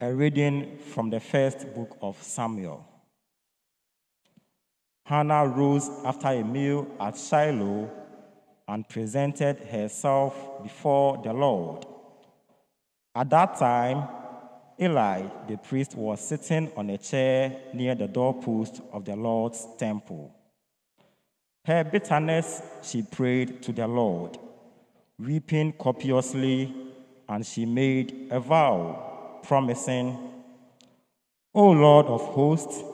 A reading from the first book of Samuel. Hannah rose after a meal at Shiloh and presented herself before the Lord. At that time, Eli the priest was sitting on a chair near the doorpost of the Lord's temple. Her bitterness, she prayed to the Lord, weeping copiously, and she made a vow, promising, O Lord of hosts,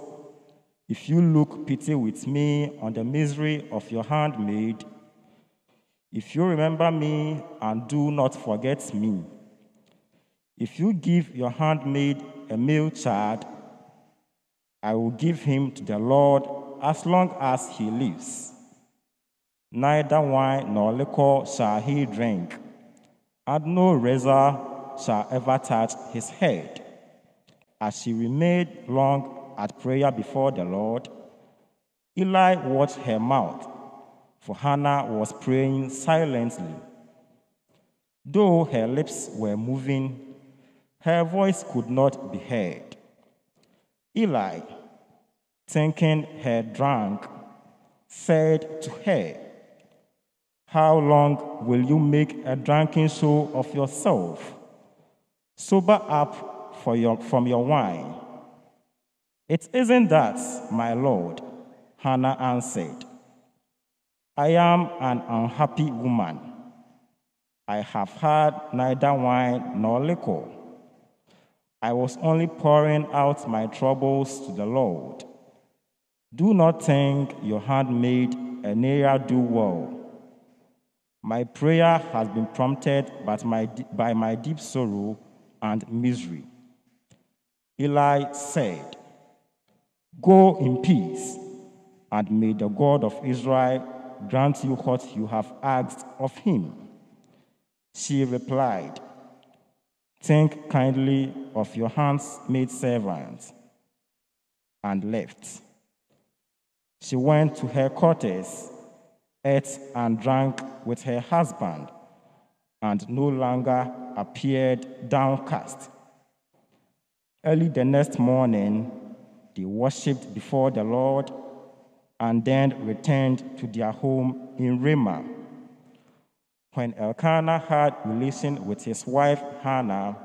if you look pity with me on the misery of your handmaid, if you remember me and do not forget me, if you give your handmaid a male child, I will give him to the Lord as long as he lives. Neither wine nor liquor shall he drink, and no razor shall ever touch his head. As she remained long at prayer before the Lord, Eli watched her mouth, for Hannah was praying silently. Though her lips were moving, her voice could not be heard. Eli, thinking her drunk, said to her, How long will you make a drunken show of yourself? Sober up for your, from your wine. It isn't that, my Lord, Hannah answered. I am an unhappy woman. I have had neither wine nor liquor. I was only pouring out my troubles to the Lord. Do not think your handmaid a ne'er do well. My prayer has been prompted by my, by my deep sorrow and misery. Eli said, Go in peace, and may the God of Israel grant you what you have asked of him. She replied, Think kindly of your handmaid servant, and left. She went to her quarters, ate and drank with her husband, and no longer appeared downcast. Early the next morning, they worshipped before the Lord and then returned to their home in Ramah. When Elkanah had relation with his wife Hannah,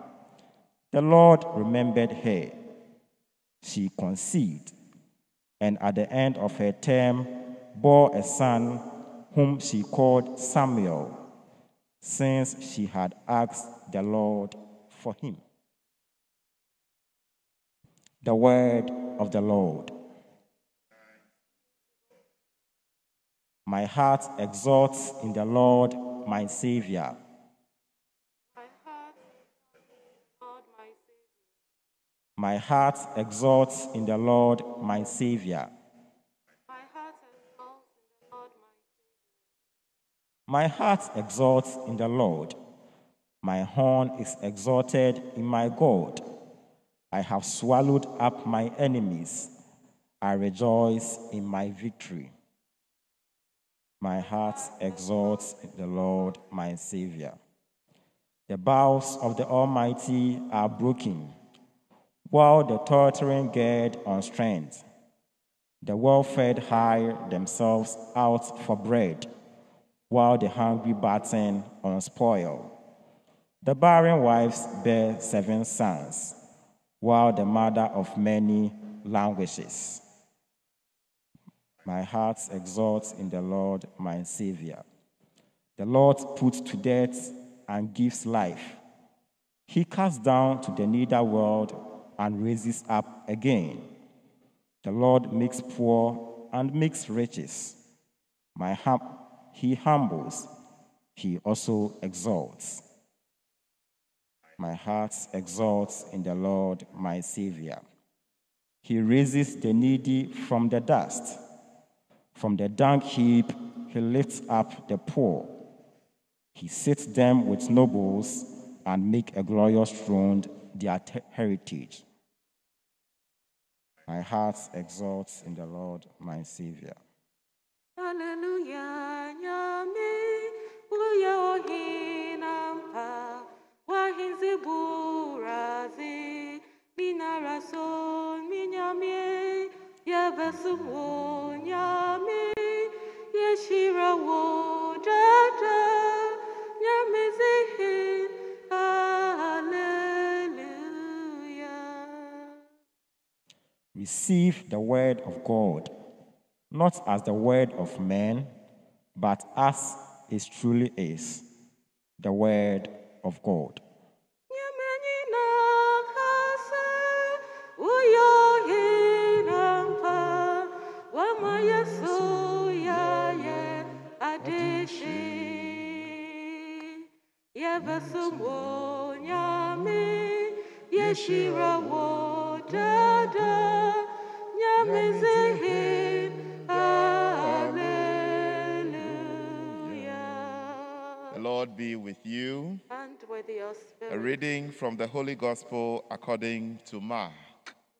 the Lord remembered her. She conceived, and at the end of her term, bore a son whom she called Samuel, since she had asked the Lord for him. The word of the Lord. My heart exalts in the Lord, my Savior. My heart, exalts in the Lord, my Savior. My heart exalts in the Lord. My horn is exalted in my God. I have swallowed up my enemies. I rejoice in my victory. My heart exalts in the Lord, my Savior. The bows of the Almighty are broken, while the tottering gird on strength. The well fed hire themselves out for bread, while the hungry batten on spoil. The barren wives bear seven sons, while the mother of many languishes. My heart exalts in the Lord, my Savior. The Lord puts to death and gives life. He casts down to the nether world and raises up again. The Lord makes poor and makes riches. My hum- he humbles, he also exalts. My heart exalts in the Lord, my Savior. He raises the needy from the dust. From the dung heap, he lifts up the poor. He sits them with nobles and make a glorious throne their te- heritage. My heart exalts in the Lord, my Savior. corazón, shira wo. Receive the word of God, not as the word of man, but as it truly is, the word of God. Yabasumo Yeshira Wodada Nyamizihin Hallelujah The Lord be with you. and with your spirit. A reading from the Holy Gospel according to Mark.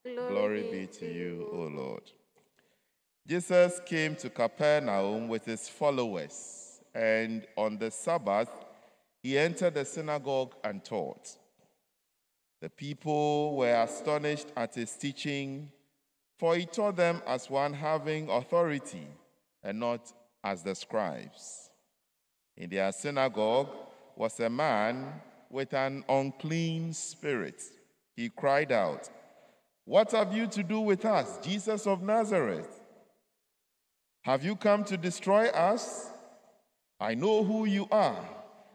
Glory be to you, O Lord. Jesus came to Capernaum with his followers, and on the Sabbath, he entered the synagogue and taught. The people were astonished at his teaching, for he taught them as one having authority and not as the scribes. In their synagogue was a man with an unclean spirit. He cried out, What have you to do with us, Jesus of Nazareth? Have you come to destroy us? I know who you are,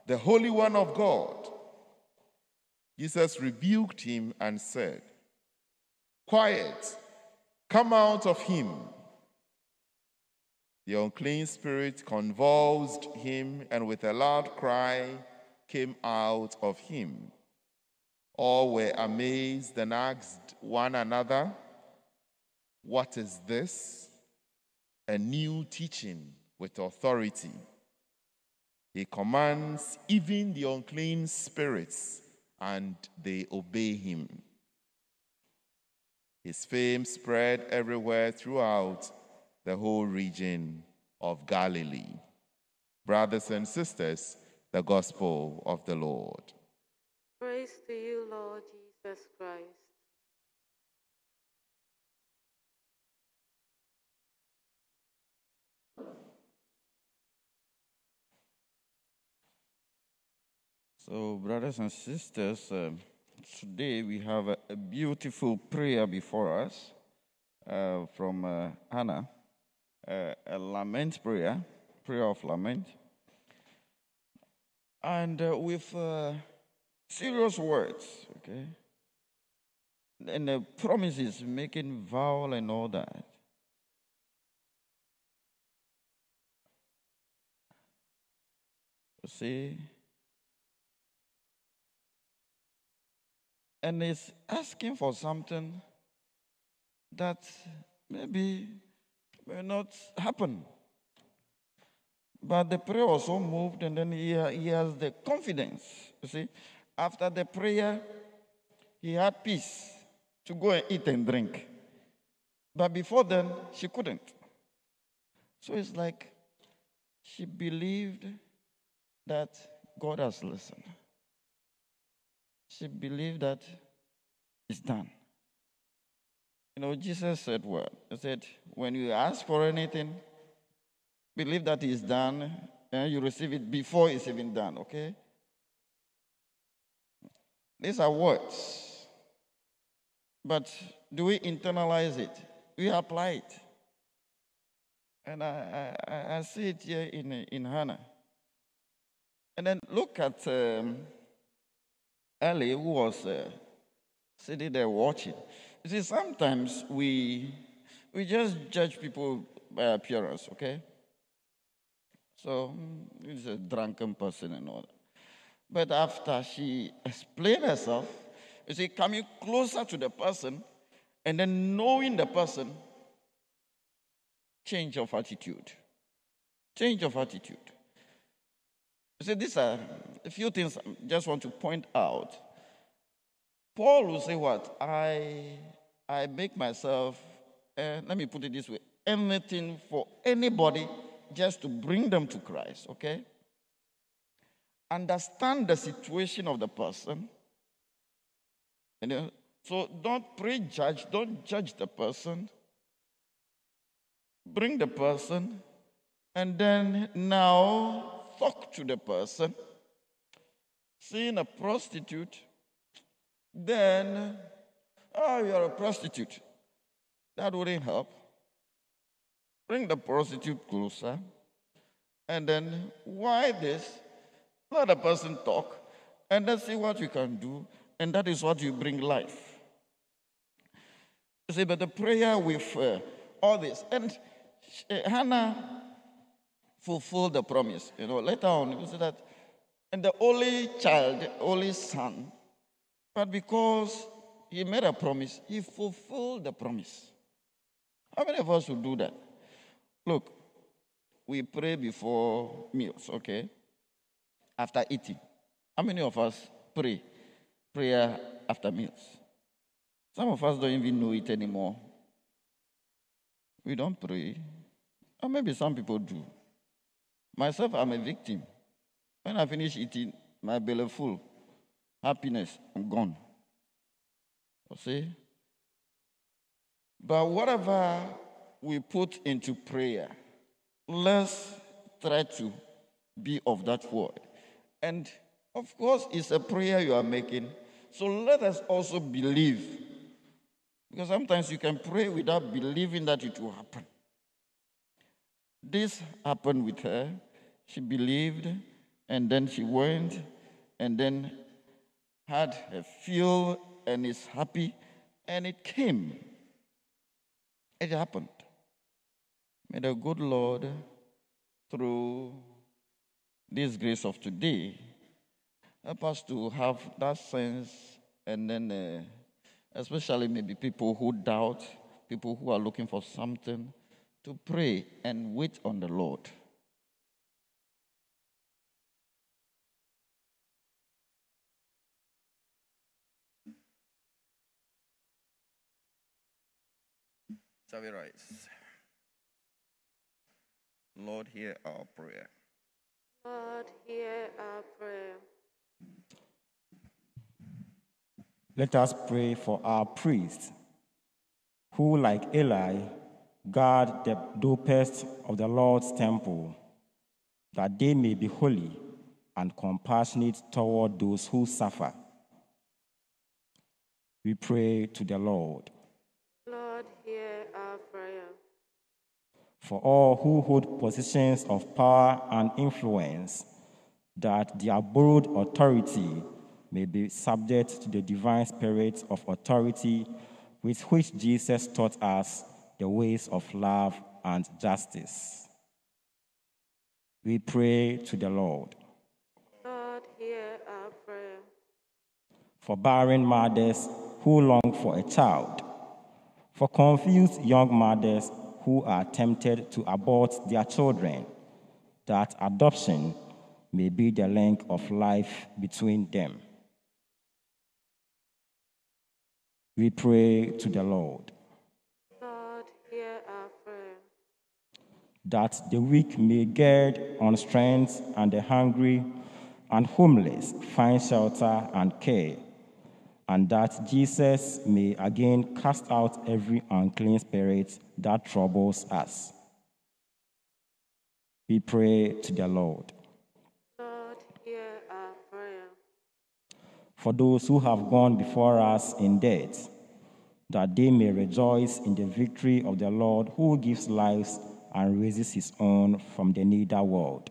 the Holy One of God. Jesus rebuked him and said, Quiet, come out of him. The unclean spirit convulsed him, and with a loud cry came out of him. All were amazed and asked one another, What is this? A new teaching with authority. He commands even the unclean spirits, and they obey him. His fame spread everywhere throughout the whole region of Galilee. Brothers and sisters, the gospel of the Lord. Praise to you, Lord Jesus Christ. So, brothers and sisters, um, today we have a, a beautiful prayer before us uh, from uh, uh, a lament prayer, prayer of lament, and uh, with uh, serious words, okay, and the promises, making vow and all that. See. And is asking for something that maybe may not happen. But the prayer was so moved, and then he, he has the confidence. You see, after the prayer, he had peace to go and eat and drink. But before then, she couldn't. So it's like she believed that God has listened she believed that it's done. You know, Jesus said what? He said, when you ask for anything, believe that it's done, and you receive it before it's even done, okay? These are words. But do we internalize it? We apply it. And I, I, I see it here in, in Hannah. And then look at um, Eli, who was uh, sitting there watching. You see, sometimes we we just judge people by appearance, okay? So mm, he's a drunken person and all that. But after she explained herself, you see, coming closer to the person and then knowing the person, change of attitude. Change of attitude. You see, these are a few things I just want to point out. Paul will say, What? I, I make myself, uh, let me put it this way, anything for anybody just to bring them to Christ, okay? Understand the situation of the person. You know, so don't prejudge, don't judge the person. bring the person, and then now talk to the person. Seeing a prostitute, then, oh, you're a prostitute. That wouldn't help. Bring the prostitute closer. And then, why this? Let the person talk, and then see what you can do. And that is what you bring life. You see, but the prayer with uh, all this. And uh, Hannah fulfilled the promise. You know, later on, you see that. And the only child, only son, but because he made a promise, he fulfilled the promise. How many of us will do that? Look, we pray before meals, okay? After eating. How many of us pray prayer after meals? Some of us don't even know it anymore. We don't pray. Or maybe some people do. Myself, I'm a victim. When I finish eating, my belly full. Happiness, I'm gone. You see? But whatever we put into prayer, let's try to be of that word. And of course, it's a prayer you are making. So let us also believe. Because sometimes you can pray without believing that it will happen. This happened with her. She believed, and then she went, and then had a feel and is happy, and it came. It happened. May the good Lord, through this grace of today, help us to have that sense, and then, uh, especially maybe people who doubt, people who are looking for something, to pray and wait on the Lord. Shall we rise? Lord, hear our prayer. Lord, hear our prayer. Let us pray for our priests, who, like Eli, guard the doorposts of the Lord's temple, that they may be holy and compassionate toward those who suffer. We pray to the Lord. Lord, hear our prayer. For all who hold positions of power and influence, that their borrowed authority may be subject to the divine spirit of authority with which Jesus taught us the ways of love and justice. We pray to the Lord. Lord, hear our prayer. For barren mothers who long for a child, for confused young mothers who are tempted to abort their children, that adoption may be the link of life between them. We pray to the Lord. Lord, hear our prayer. That the weak may gird on strength, and the hungry and homeless find shelter and care, and that Jesus may again cast out every unclean spirit that troubles us. We pray to the Lord. Lord, hear our prayer. For those who have gone before us in death, that they may rejoice in the victory of the Lord who gives lives and raises his own from the nether world.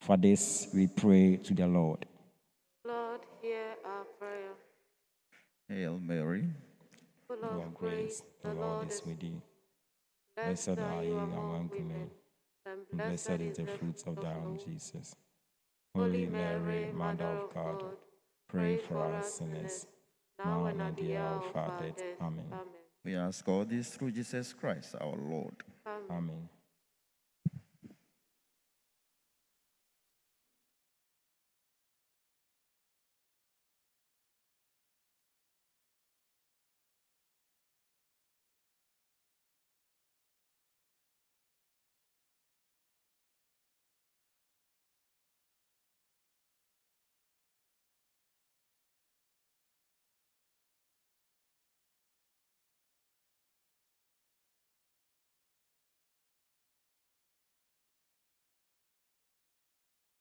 For this we pray to the Lord. Lord, hear our prayer. Hail Mary. Full Full of of grace, the Lord is with thee. Blessed are you among women, and and blessed is the fruit of thy womb, Jesus. Holy Mary, Mother of God, pray for us sinners, now and at the hour of our death. Amen. Amen. We ask all this through Jesus Christ our Lord. Amen.